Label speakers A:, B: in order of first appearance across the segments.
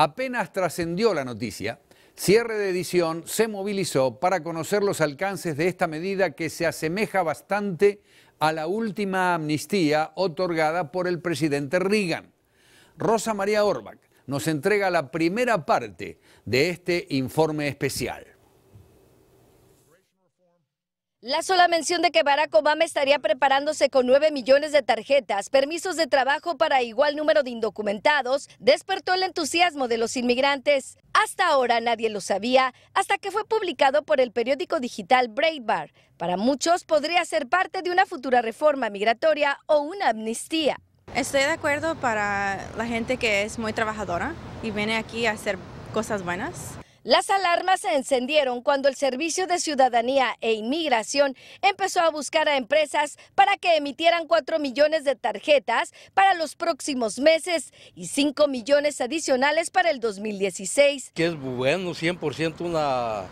A: Apenas trascendió la noticia, Cierre de edición se movilizó para conocer los alcances de esta medida que se asemeja bastante a la última amnistía otorgada por el presidente Reagan. Rosa María Orbach nos entrega la primera parte de este informe especial.
B: La sola mención de que Barack Obama estaría preparándose con 9 millones de tarjetas, permisos de trabajo para igual número de indocumentados, despertó el entusiasmo de los inmigrantes. Hasta ahora nadie lo sabía, hasta que fue publicado por el periódico digital Breitbart. Para muchos podría ser parte de una futura reforma migratoria o una amnistía.
C: Estoy de acuerdo para la gente que es muy trabajadora y viene aquí a hacer cosas buenas.
B: Las alarmas se encendieron cuando el Servicio de Ciudadanía e Inmigración empezó a buscar a empresas para que emitieran 4 millones de tarjetas para los próximos meses y 5 millones adicionales para el 2016.
D: Que es bueno, 100% una,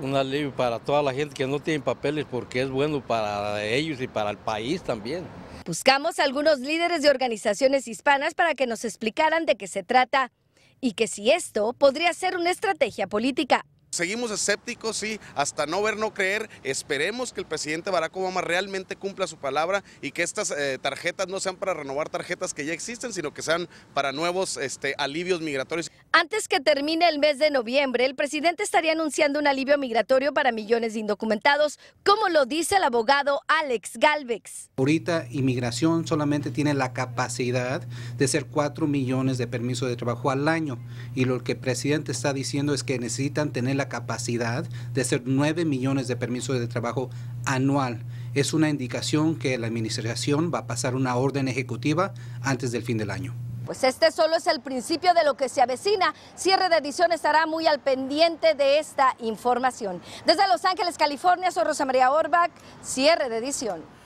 D: una ley para toda la gente que no tiene papeles porque es bueno para ellos y para el país también.
B: Buscamos a algunos líderes de organizaciones hispanas para que nos explicaran de qué se trata y que si esto podría ser una estrategia política.
E: Seguimos escépticos, sí, hasta no ver, no creer. Esperemos que el presidente Barack Obama realmente cumpla su palabra y que estas eh, tarjetas no sean para renovar tarjetas que ya existen, sino que sean para nuevos este, alivios migratorios.
B: Antes que termine el mes de noviembre, el presidente estaría anunciando un alivio migratorio para millones de indocumentados, como lo dice el abogado Alex Galvex.
F: Ahorita inmigración solamente tiene la capacidad de hacer 4 millones de permisos de trabajo al año y lo que el presidente está diciendo es que necesitan tener la capacidad de hacer 9 millones de permisos de trabajo anual. Es una indicación que la administración va a pasar una orden ejecutiva antes del fin del año.
B: Pues este solo es el principio de lo que se avecina. Cierre de edición estará muy al pendiente de esta información. Desde Los Ángeles, California, soy Rosa María Orbach. Cierre de edición.